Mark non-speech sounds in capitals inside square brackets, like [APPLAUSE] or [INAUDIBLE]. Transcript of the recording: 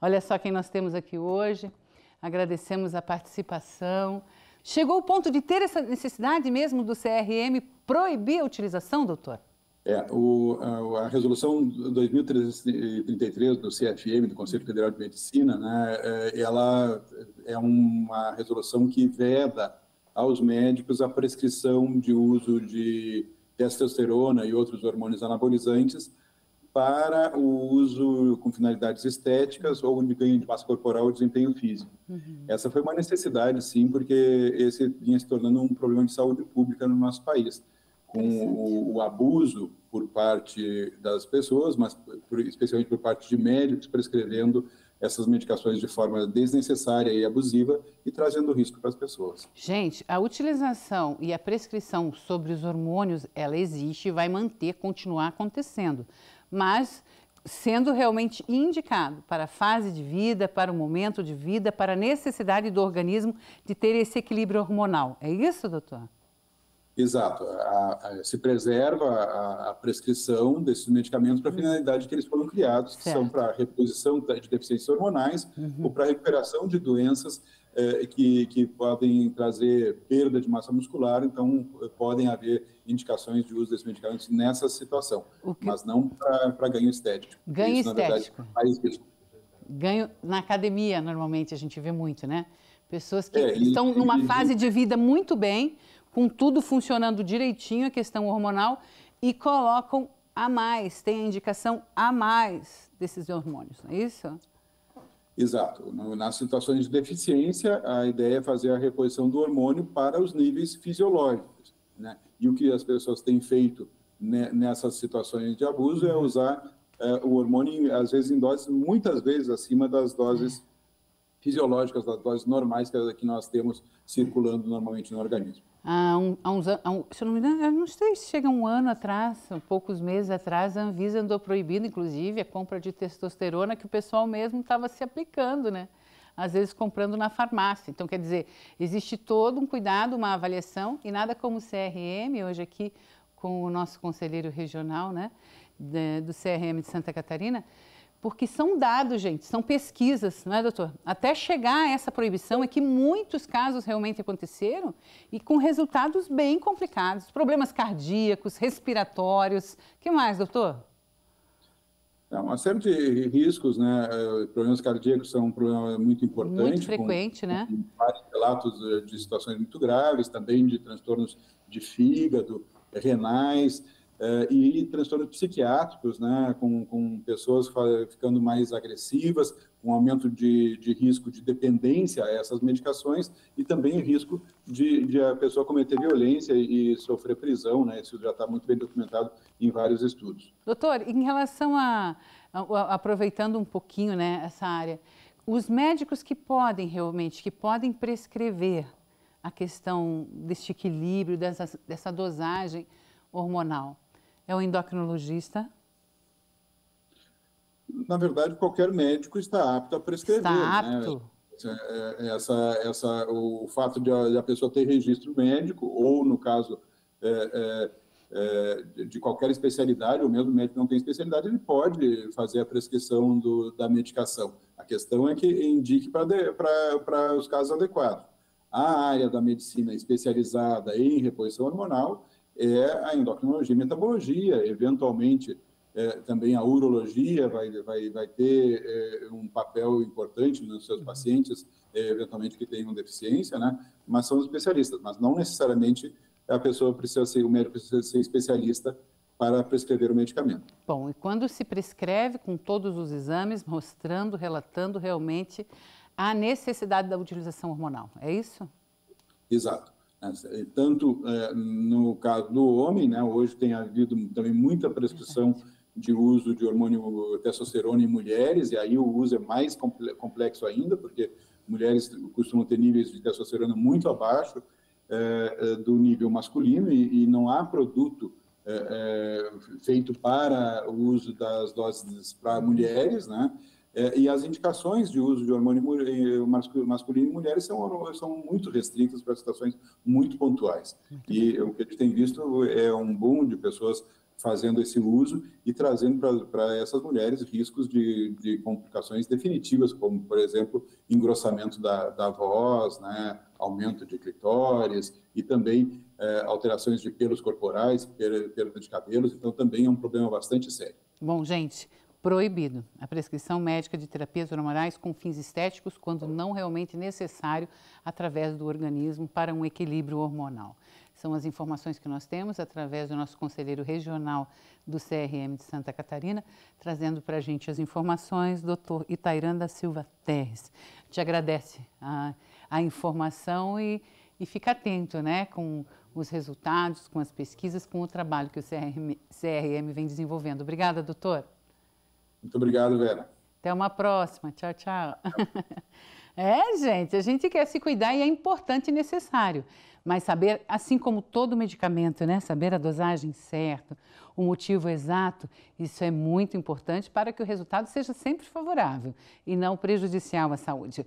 Olha só quem nós temos aqui hoje. Agradecemos a participação. Chegou o ponto de ter essa necessidade mesmo do CRM proibir a utilização, doutor? É, o, a, a, resolução 2333 do CFM, do Conselho Federal de Medicina, né, é, ela é uma resolução que veda aos médicos a prescrição de uso de testosterona e outros hormônios anabolizantes para o uso com finalidades estéticas ou de ganho de massa corporal ou desempenho físico. Uhum. Essa foi uma necessidade, sim, porque esse vinha se tornando um problema de saúde pública no nosso país com o, o, abuso por parte das pessoas, mas por, especialmente por parte de médicos prescrevendo essas medicações de forma desnecessária e abusiva e trazendo risco para as pessoas. Gente, a utilização e a prescrição sobre os hormônios, ela existe e vai manter, continuar acontecendo, mas sendo realmente indicado para a fase de vida, para o momento de vida, para a necessidade do organismo de ter esse equilíbrio hormonal. É isso, doutor? Exato. A, a, se preserva a, a, prescrição desses medicamentos para a uhum. finalidade que eles foram criados, que certo. são para reposição de deficiências hormonais uhum. ou para recuperação de doenças eh, que, que podem trazer perda de massa muscular. Então, podem haver indicações de uso desses medicamentos nessa situação, que... mas não para ganho estético. Ganho Isso, estético. Verdade, ganho na academia, normalmente, a gente vê muito, né? Pessoas que é, estão e, numa e, fase de vida muito bem, com tudo funcionando direitinho, a questão hormonal, e colocam a mais, tem a indicação a mais desses hormônios, não é isso? Exato. Nas situações de deficiência, a ideia é fazer a reposição do hormônio para os níveis fisiológicos. Né? E o que as pessoas têm feito nessas situações de abuso é usar é, o hormônio, às vezes em doses, muitas vezes acima das doses fisiológicas, das doses normais que nós temos circulando normalmente no organismo há, um, há uns se eu não me engano, não sei se chega um ano atrás, poucos meses atrás, a Anvisa andou proibindo, inclusive, a compra de testosterona que o pessoal mesmo estava se aplicando, né? Às vezes comprando na farmácia. Então, quer dizer, existe todo um cuidado, uma avaliação, e nada como o CRM, hoje aqui com o nosso conselheiro regional, né, do CRM de Santa Catarina, porque são dados, gente, são pesquisas, não é, doutor? Até chegar a essa proibição é que muitos casos realmente aconteceram e com resultados bem complicados, problemas cardíacos, respiratórios. O que mais, doutor? É uma série de riscos, né? É, problemas cardíacos são um problema muito importante. Muito frequente, com, né? Com vários relatos de situações muito graves, também de transtornos de fígado, renais. Uh, e transtornos psiquiátricos, né, com, com pessoas ficando mais agressivas, com aumento de, de risco de dependência a essas medicações e também risco de, de a pessoa cometer violência e sofrer prisão, né, isso já está muito bem documentado em vários estudos. Doutor, em relação a, a, a aproveitando um pouquinho né, essa área, os médicos que podem realmente, que podem prescrever a questão deste equilíbrio, dessa, dessa dosagem hormonal, é o endocrinologista? Na verdade, qualquer médico está apto a prescrever. Está né? apto. Né? Essa, essa, o fato de a, pessoa ter registro médico, ou no caso é, é, é, de qualquer especialidade, ou mesmo médico não tem especialidade, ele pode fazer a prescrição do, da medicação. A questão é que indique para os casos adequados. A área da medicina especializada em reposição hormonal é a endocrinologia e metabologia, eventualmente é, também a urologia vai, vai, vai ter é, um papel importante nos seus pacientes, é, eventualmente que tenham deficiência, né? Mas são especialistas, mas não necessariamente a pessoa precisa ser, o médico precisa ser especialista para prescrever o medicamento. Bom, e quando se prescreve com todos os exames, mostrando, relatando realmente a necessidade da utilização hormonal, é isso? Exato. Tanto é, no caso do homem, né, hoje tem havido também muita prescrição de uso de hormônio testosterona em mulheres, e aí o uso é mais complexo ainda, porque mulheres costumam ter níveis de testosterona muito abaixo é, do nível masculino, e, e não há produto é, é feito para o uso das doses para mulheres, né? É, e as indicações de uso de hormônio masculino em mulheres são, são muito restritas para situações muito pontuais. E o que a gente tem visto é um boom de pessoas fazendo esse uso e trazendo para essas mulheres riscos de, de, complicações definitivas, como, por exemplo, engrossamento da, da voz, né, aumento de clitóris e também é, alterações de pelos corporais, perda de cabelos, então também é um problema bastante sério. Bom, gente, proibido a prescrição médica de terapias hormonais com fins estéticos quando não realmente necessário através do organismo para um equilíbrio hormonal. São as informações que nós temos através do nosso conselheiro regional do CRM de Santa Catarina, trazendo para a gente as informações, doutor Itairã da Silva Terres. Te agradece a, a informação e, e fica atento né, com os resultados, com as pesquisas, com o trabalho que o CRM, CRM vem desenvolvendo. Obrigada, doutor. Muito obrigado, Vera. Até uma próxima. Tchau, tchau. [LAUGHS] É, gente, a gente quer se cuidar e é importante e necessário. Mas saber, assim como todo medicamento, né? Saber a dosagem certa, o motivo exato, isso é muito importante para que o resultado seja sempre favorável e não prejudicial à saúde.